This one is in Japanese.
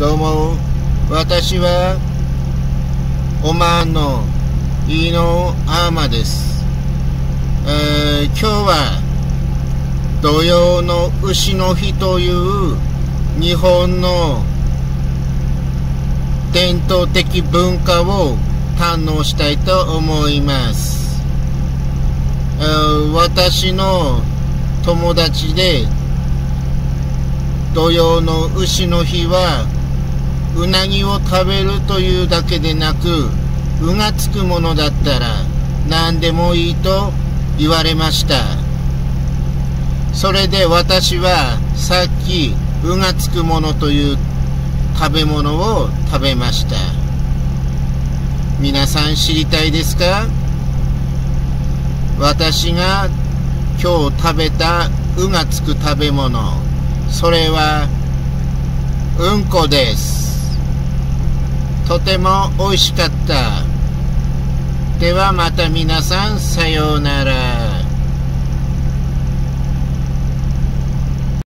どうも私はオマーンのイーノアーマです、えー、今日は土曜の牛の日という日本の伝統的文化を堪能したいと思います、えー、私の友達で土曜の牛の日はうなぎを食べるというだけでなくうがつくものだったら何でもいいと言われました。それで私はさっきうがつくものという食べ物を食べました。皆さん知りたいですか？私が今日食べたうがつく食べ物。それはうんこです。とても美味しかった。ではまた皆さんさようなら。